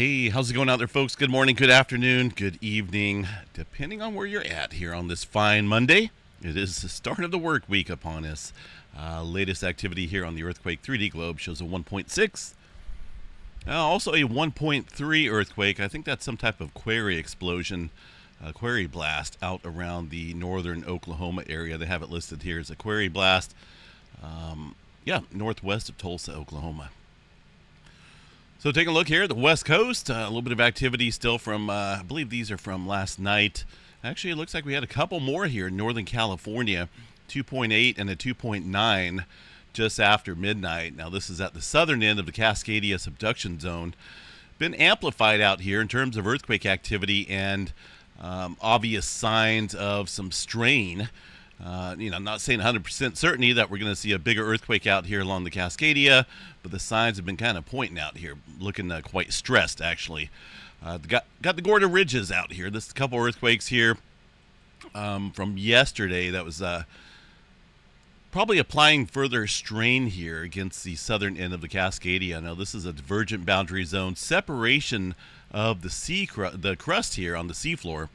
Hey, how's it going out there, folks? Good morning, good afternoon, good evening, depending on where you're at here on this fine Monday. It is the start of the work week upon us. Uh, latest activity here on the Earthquake 3D globe shows a 1.6. Uh, also, a 1.3 earthquake. I think that's some type of quarry explosion, uh, quarry blast out around the northern Oklahoma area. They have it listed here as a quarry blast. Um, yeah, northwest of Tulsa, Oklahoma. So taking a look here at the west coast, uh, a little bit of activity still from, uh, I believe these are from last night. Actually, it looks like we had a couple more here in Northern California, 2.8 and a 2.9 just after midnight. Now this is at the southern end of the Cascadia subduction zone. Been amplified out here in terms of earthquake activity and um, obvious signs of some strain. Uh, you know, I'm not saying 100% certainty that we're going to see a bigger earthquake out here along the Cascadia, but the signs have been kind of pointing out here, looking uh, quite stressed actually. Uh, got got the Gorda Ridges out here. This a couple earthquakes here um, from yesterday. That was uh, probably applying further strain here against the southern end of the Cascadia. Now this is a divergent boundary zone separation of the sea cru- the crust here on the seafloor.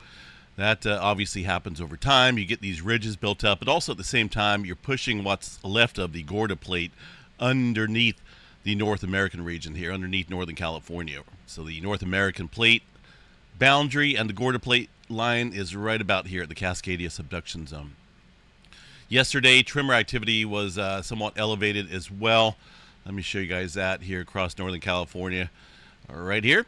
That uh, obviously happens over time. You get these ridges built up, but also at the same time, you're pushing what's left of the Gorda plate underneath the North American region here, underneath Northern California. So the North American plate boundary and the Gorda plate line is right about here at the Cascadia subduction zone. Yesterday, tremor activity was uh, somewhat elevated as well. Let me show you guys that here across Northern California. Right here.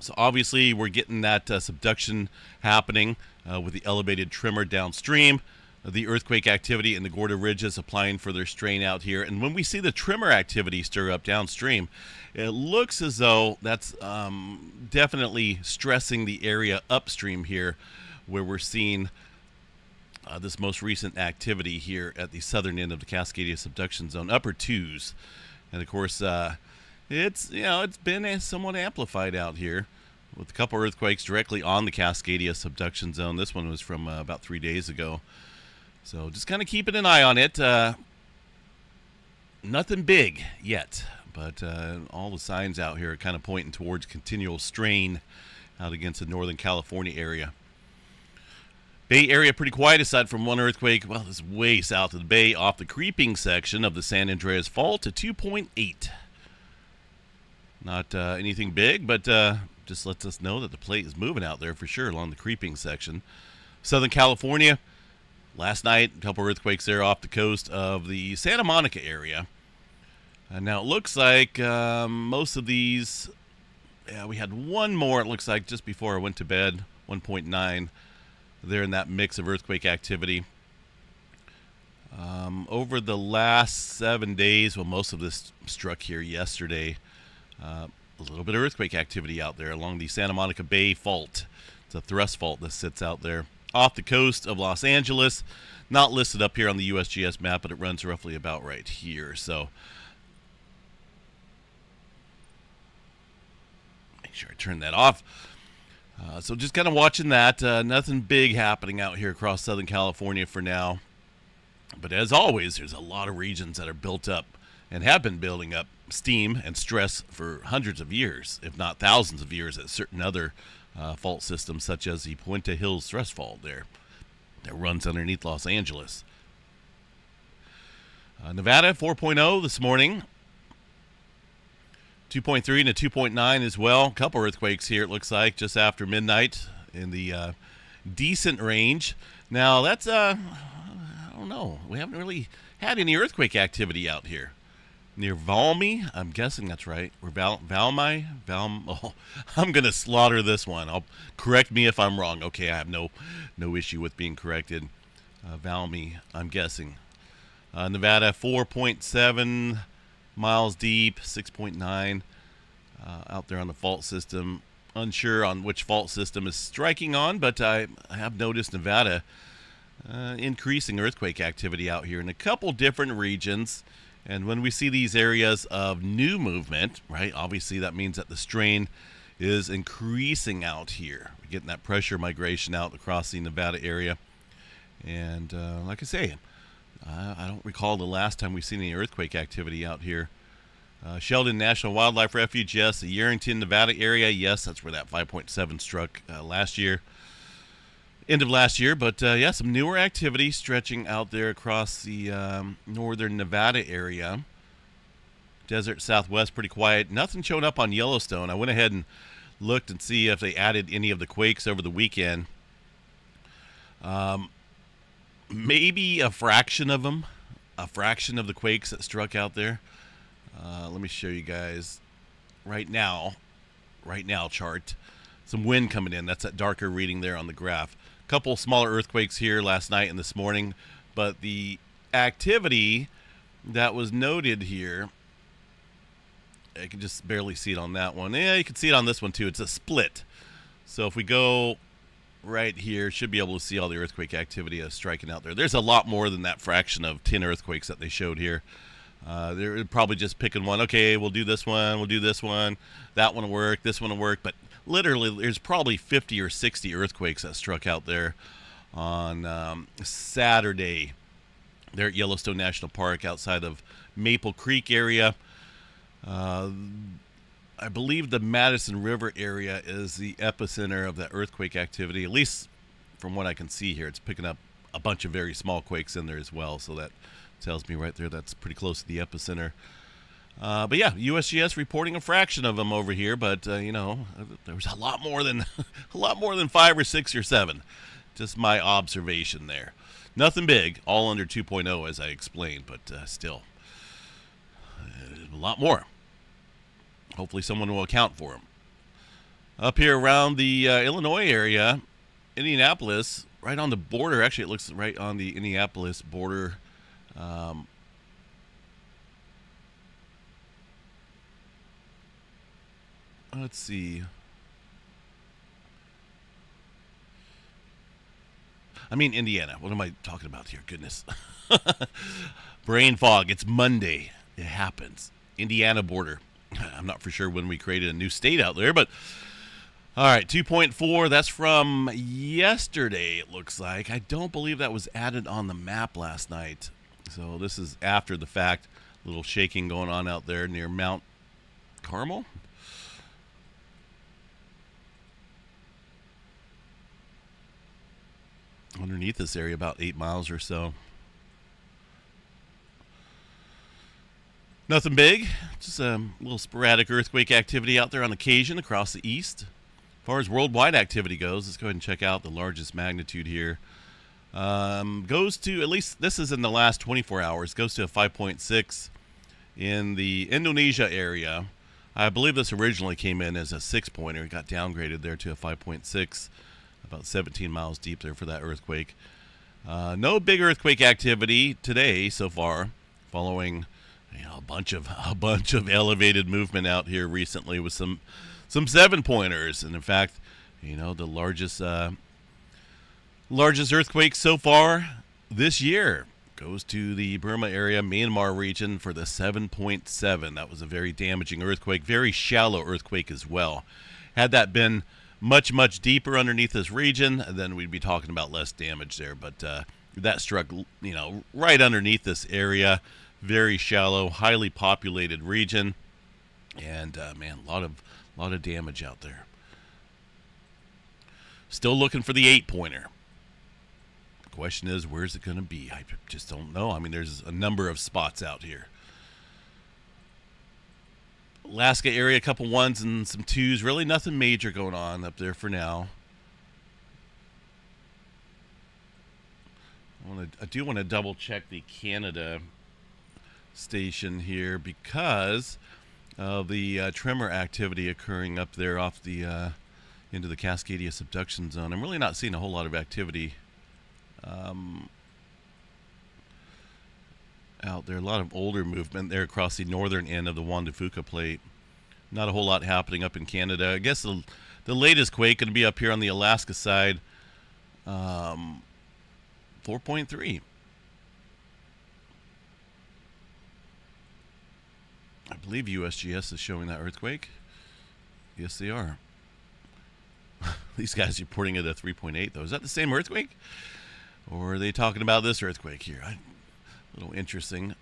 So obviously we're getting that uh, subduction happening uh, with the elevated tremor downstream, the earthquake activity in the Gorda Ridges applying further strain out here. And when we see the tremor activity stir up downstream, it looks as though that's um, definitely stressing the area upstream here where we're seeing uh, this most recent activity here at the southern end of the Cascadia subduction zone, upper twos. And of course, uh, it's you know it's been somewhat amplified out here with a couple earthquakes directly on the Cascadia subduction zone. This one was from uh, about three days ago, so just kind of keeping an eye on it. Uh, nothing big yet, but uh, all the signs out here are kind of pointing towards continual strain out against the Northern California area. Bay Area pretty quiet aside from one earthquake. Well, it's way south of the bay off the creeping section of the San Andreas Fault to 2.8. Not uh, anything big, but uh, just lets us know that the plate is moving out there for sure along the creeping section. Southern California, last night, a couple earthquakes there off the coast of the Santa Monica area. And now it looks like um, most of these, yeah, we had one more, it looks like, just before I went to bed, 1.9 there in that mix of earthquake activity. Um, over the last seven days, well, most of this struck here yesterday. Uh, a little bit of earthquake activity out there along the Santa Monica Bay Fault. It's a thrust fault that sits out there off the coast of Los Angeles. Not listed up here on the USGS map, but it runs roughly about right here. So make sure I turn that off. Uh, so just kind of watching that. Uh, nothing big happening out here across Southern California for now. But as always, there's a lot of regions that are built up and have been building up steam and stress for hundreds of years, if not thousands of years, at certain other uh, fault systems, such as the Puente Hills thrust fault there that runs underneath Los Angeles. Uh, Nevada 4.0 this morning. 2.3 and a 2.9 as well. A couple earthquakes here, it looks like, just after midnight in the uh, decent range. Now, that's, uh, I don't know. We haven't really had any earthquake activity out here near Valmy. I'm guessing that's right. Or Val Valmy? Val oh, I'm gonna slaughter this one. I'll correct me if I'm wrong. Okay, I have no no issue with being corrected. Uh, Valmy, I'm guessing. Uh, Nevada 4.7 miles deep, 6.9 uh, out there on the fault system. Unsure on which fault system is striking on, but I, I have noticed Nevada uh, increasing earthquake activity out here in a couple different regions. And when we see these areas of new movement, right, obviously that means that the strain is increasing out here. We're getting that pressure migration out across the Nevada area. And uh, like I say, I, I don't recall the last time we've seen any earthquake activity out here Uh, Sheldon National Wildlife Refuge, yes. The Yerington, Nevada area, yes. That's where that 5.7 struck uh, last year, end of last year. But uh, yeah, some newer activity stretching out there across the um, northern Nevada area. Desert Southwest, pretty quiet. Nothing showing up on Yellowstone. I went ahead and looked and see if they added any of the quakes over the weekend. Um, maybe a fraction of them, a fraction of the quakes that struck out there. Uh, let me show you guys right now, right now chart. Some wind coming in. That's that darker reading there on the graph. Couple smaller earthquakes here last night and this morning, but the activity that was noted here, I can just barely see it on that one. Yeah, you can see it on this one too. It's a split. So if we go right here, should be able to see all the earthquake activity of striking out there. There's a lot more than that fraction of 10 earthquakes that they showed here. Uh, they're probably just picking one. Okay, we'll do this one. We'll do this one. That one will work. This one will work. But literally, there's probably 50 or 60 earthquakes that struck out there on um, Saturday. There at Yellowstone National Park, outside of Maple Creek area. Uh, I believe the Madison River area is the epicenter of that earthquake activity. At least from what I can see here, it's picking up a bunch of very small quakes in there as well. So that tells me right there that's pretty close to the epicenter. Uh, but yeah, USGS reporting a fraction of them over here, but uh, you know there was a lot more than a lot more than five or six or seven. Just my observation there. Nothing big, all under 2.0 as I explained, but uh, still a lot more. Hopefully, someone will account for them. Up here around the uh, Illinois area, Indianapolis, right on the border. Actually, it looks right on the Indianapolis border um, let's see. I mean, Indiana. What am I talking about here? Goodness. Brain fog. It's Monday. It happens. Indiana border. I'm not for sure when we created a new state out there, but all right, 2.4. That's from yesterday, it looks like. I don't believe that was added on the map last night. So this is after the fact. A little shaking going on out there near Mount Carmel. Underneath this area, about eight miles or so. Nothing big, just a little sporadic earthquake activity out there on occasion across the east. As far as worldwide activity goes, let's go ahead and check out the largest magnitude here. Um, goes to, at least this is in the last 24 hours, goes to a 5.6 in the Indonesia area. I believe this originally came in as a six pointer. It got downgraded there to a 5.6, about 17 miles deep there for that earthquake. Uh, no big earthquake activity today so far, following you know, a bunch of a bunch of elevated movement out here recently with some some seven pointers, and in fact, you know, the largest uh, Largest earthquake so far this year goes to the Burma area, Myanmar region for the 7.7. That was a very damaging earthquake, very shallow earthquake as well. Had that been much, much deeper underneath this region, then we'd be talking about less damage there. But uh, that struck, you know, right underneath this area. Very shallow, highly populated region, and uh, man, a lot of, lot of damage out there. Still looking for the eight pointer. Question is, where's it going to be? I just don't know. I mean, there's a number of spots out here. Alaska area, a couple ones and some twos. Really nothing major going on up there for now. I, want to, I do want to double check the Canada station here because of the uh, tremor activity occurring up there off the uh, into the Cascadia subduction zone. I'm really not seeing a whole lot of activity um, out there. A lot of older movement there across the northern end of the Juan de Fuca plate. Not a whole lot happening up in Canada. I guess the, the latest quake going to be up here on the Alaska side. Um, 4.3. I believe USGS is showing that earthquake. Yes, they are. These guys are reporting it at 3.8, though. Is that the same earthquake? Or are they talking about this earthquake here? I, a little interesting.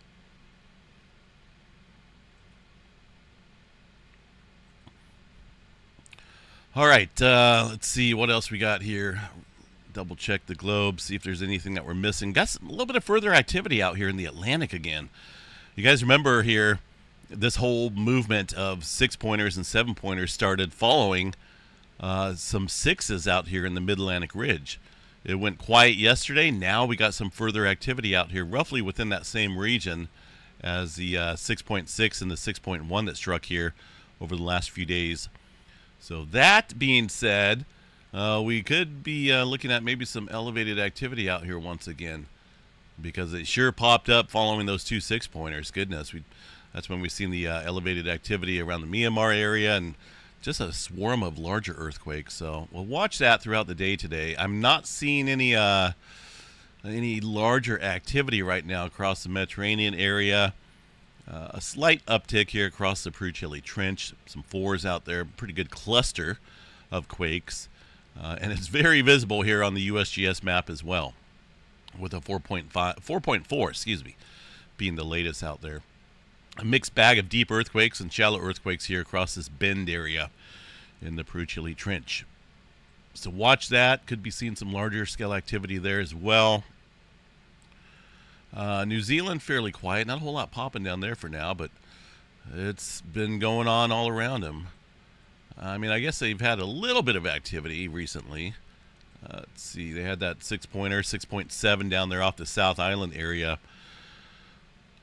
All right, uh, let's see what else we got here. Double check the globe, see if there's anything that we're missing. Got some, a little bit of further activity out here in the Atlantic again. You guys remember here, this whole movement of six pointers and seven pointers started following uh, some sixes out here in the Mid Atlantic Ridge. It went quiet yesterday. Now we got some further activity out here, roughly within that same region as the uh, 6.6 and the 6.1 that struck here over the last few days. So that being said, uh, we could be uh, looking at maybe some elevated activity out here once again because it sure popped up following those two six pointers. Goodness, we that's when we've seen the uh, elevated activity around the Myanmar area and just a swarm of larger earthquakes. So we'll watch that throughout the day today. I'm not seeing any uh, any larger activity right now across the Mediterranean area. Uh, a slight uptick here across the Peru Chile Trench. Some fours out there. Pretty good cluster of quakes. Uh, and it's very visible here on the USGS map as well, with a 4.5, 4.4, excuse me, being the latest out there. A mixed bag of deep earthquakes and shallow earthquakes here across this bend area in the Peru Chile Trench. So watch that. Could be seeing some larger scale activity there as well. Uh, New Zealand fairly quiet, not a whole lot popping down there for now, but it's been going on all around them. I mean, I guess they've had a little bit of activity recently. Uh, let's see, they had that six pointer, 6.7 down there off the South Island area.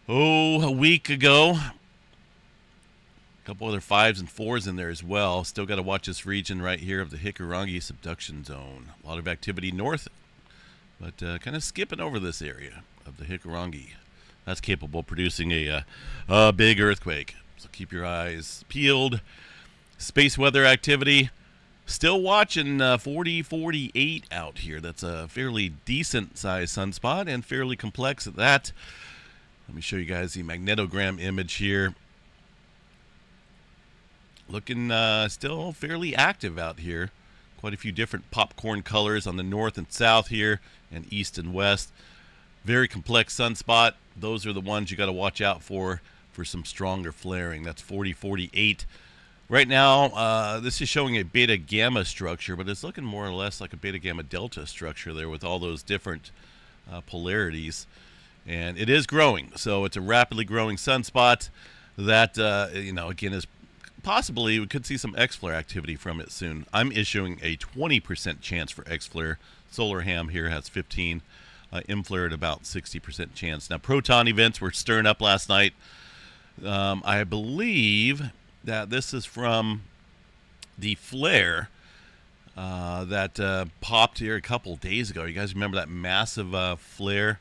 Oh, a week ago. A couple other fives and fours in there as well. Still got to watch this region right here of the Hikurangi subduction zone. A lot of activity north, but uh, kind of skipping over this area of the Hikurangi. That's capable of producing a, uh, a big earthquake. So keep your eyes peeled. Space weather activity. Still watching uh, 4048 out here. That's a fairly decent sized sunspot and fairly complex at that. Let me show you guys the magnetogram image here. Looking uh, still fairly active out here. Quite a few different popcorn colors on the north and south here, and east and west. Very complex sunspot. Those are the ones you got to watch out for for some stronger flaring. That's 4048. Right now, uh, this is showing a beta gamma structure, but it's looking more or less like a beta gamma delta structure there with all those different uh, polarities. And it is growing, so it's a rapidly growing sunspot that, uh, you know, again, is possibly we could see some X flare activity from it soon. I'm issuing a 20% chance for X flare. Solar Ham here has 15 uh, M-flare at about 60% chance. Now, proton events were stirring up last night. Um, I believe that this is from the flare uh, that uh, popped here a couple days ago. You guys remember that massive uh, flare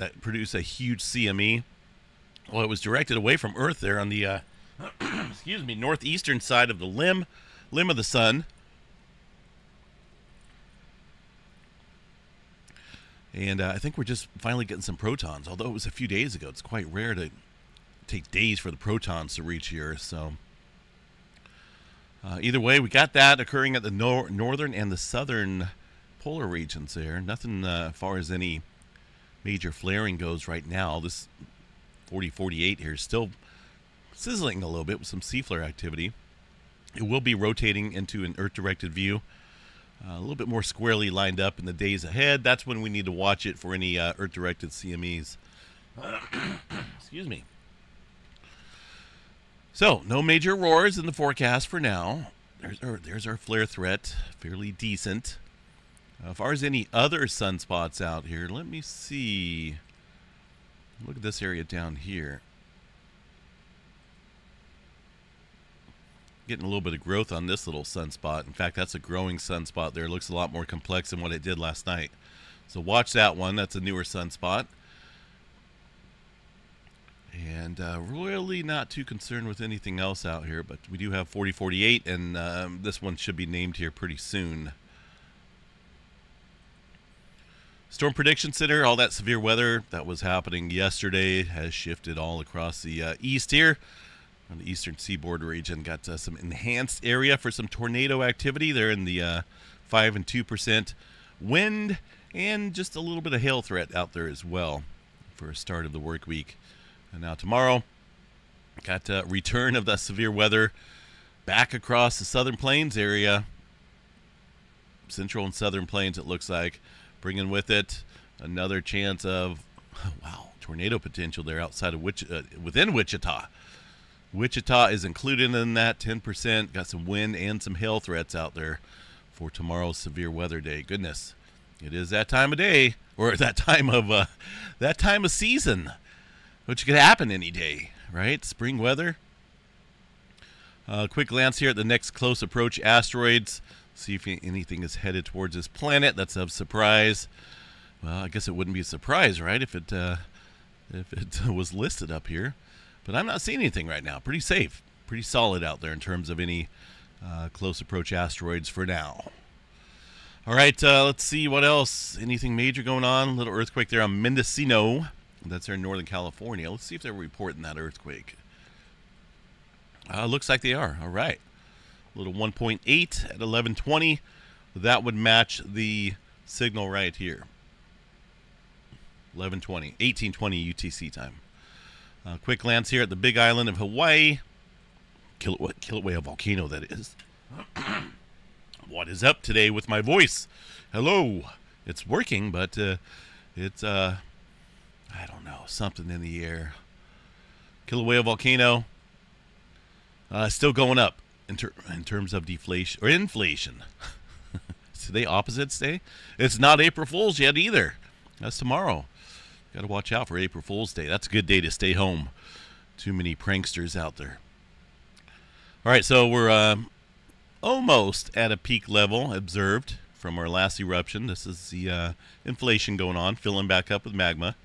that produced a huge CME? Well, it was directed away from Earth there on the, uh, excuse me, northeastern side of the limb, limb of the sun. And uh, I think we're just finally getting some protons. Although it was a few days ago, it's quite rare to take days for the protons to reach here. So uh, either way, we got that occurring at the nor northern and the southern polar regions there. Nothing uh, far as any major flaring goes right now. This 4048 here is still sizzling a little bit with some C flare activity. It will be rotating into an Earth directed view uh, a little bit more squarely lined up in the days ahead. That's when we need to watch it for any uh, Earth-directed CMEs. Excuse me. So, no major roars in the forecast for now. There's our, there's our flare threat, fairly decent. As far as any other sunspots out here, let me see. Look at this area down here. getting a little bit of growth on this little sunspot. In fact, that's a growing sunspot there. It looks a lot more complex than what it did last night. So watch that one. That's a newer sunspot. And uh, really not too concerned with anything else out here, but we do have 4048, and um, this one should be named here pretty soon. Storm Prediction Center, all that severe weather that was happening yesterday has shifted all across the uh, east here on the eastern seaboard region. Got uh, some enhanced area for some tornado activity. They're in the uh, 5 and 2% wind and just a little bit of hail threat out there as well for a start of the work week. And now tomorrow, got a uh, return of the severe weather. back across the southern plains area, central and southern plains, it looks like, bringing with it another chance of, wow, tornado potential there outside of Wich- uh, within Wichita. Wichita is included in that 10%. Got some wind and some hail threats out there for tomorrow's severe weather day. Goodness, it is that time of day or that time of uh, that time of season, which could happen any day, right? Spring weather. Uh, quick glance here at the next close approach asteroids. See if anything is headed towards this planet that's of surprise. Well, I guess it wouldn't be a surprise, right? If it uh, if it was listed up here. But I'm not seeing anything right now. Pretty safe, pretty solid out there in terms of any uh, close approach asteroids for now. All right, uh, let's see what else. Anything major going on? Little earthquake there on Mendocino. That's there in Northern California. Let's see if they're reporting that earthquake. Uh, looks like they are. All right. A little 1.8 at 1120. That would match the signal right here. 1120, 1820 UTC time. Uh, quick glance here at the big island of Hawaii. Kilauea, Kilauea volcano, that is. what is up today with my voice? Hello. It's working, but uh, it's, uh, I don't know, something in the air. Kilauea volcano, uh, still going up in, ter- in terms of deflation or inflation. today opposites day. It's not April Fool's yet either. That's tomorrow. Got to watch out for April Fool's Day. That's a good day to stay home. Too many pranksters out there. All right, so we're uh, almost at a peak level observed from our last eruption. This is the uh, inflation going on, filling back up with magma.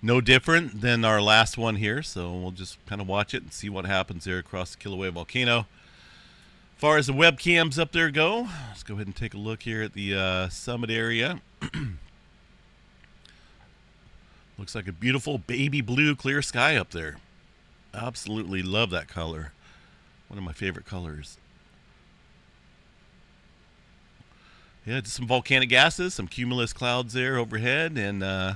No different than our last one here, so we'll just kind of watch it and see what happens there across the Kilauea volcano. Far as the webcams up there go, let's go ahead and take a look here at the uh, summit area. Looks like a beautiful baby blue clear sky up there. Absolutely love that color. One of my favorite colors. Yeah, just some volcanic gases, some cumulus clouds there overhead, and uh,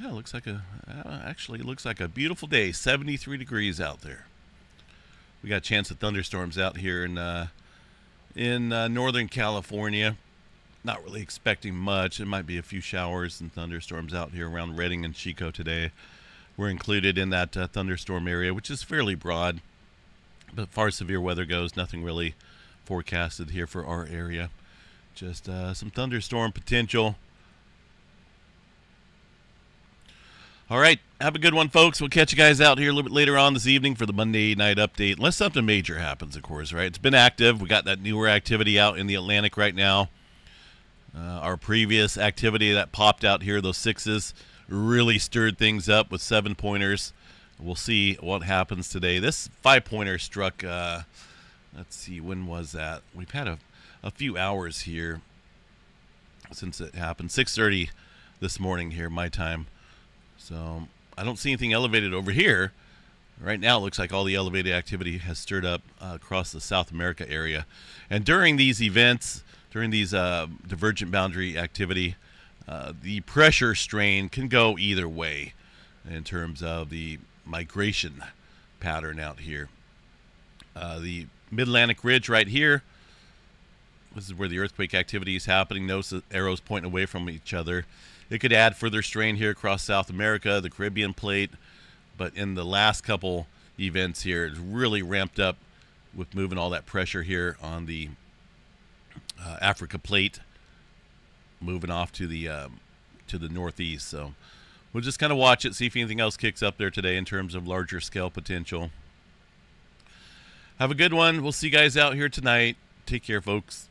yeah, looks like a uh, actually looks like a beautiful day. 73 degrees out there. We got a chance of thunderstorms out here in uh, in uh, Northern California not really expecting much. It might be a few showers and thunderstorms out here around Redding and Chico today. We're included in that uh, thunderstorm area, which is fairly broad. But far severe weather goes, nothing really forecasted here for our area. Just uh, some thunderstorm potential. All right. Have a good one, folks. We'll catch you guys out here a little bit later on this evening for the Monday night update. Unless something major happens, of course, right? It's been active. We got that newer activity out in the Atlantic right now. Uh, our previous activity that popped out here, those sixes, really stirred things up with seven pointers. We'll see what happens today. This five pointer struck, uh, let's see, when was that? We've had a, a few hours here since it happened. 6.30 this morning here, my time. So I don't see anything elevated over here. Right now, it looks like all the elevated activity has stirred up uh, across the South America area. And during these events, during these uh, divergent boundary activity, uh, the pressure strain can go either way in terms of the migration pattern out here. Uh, the Mid-Atlantic Ridge right here, this is where the earthquake activity is happening. The arrows pointing away from each other. It could add further strain here across South America, the Caribbean plate, but in the last couple events here, it's really ramped up with moving all that pressure here on the uh, Africa plate, moving off to the um, to the northeast. So we'll just kind of watch it, see if anything else kicks up there today in terms of larger scale potential. Have a good one. We'll see you guys out here tonight. Take care, folks.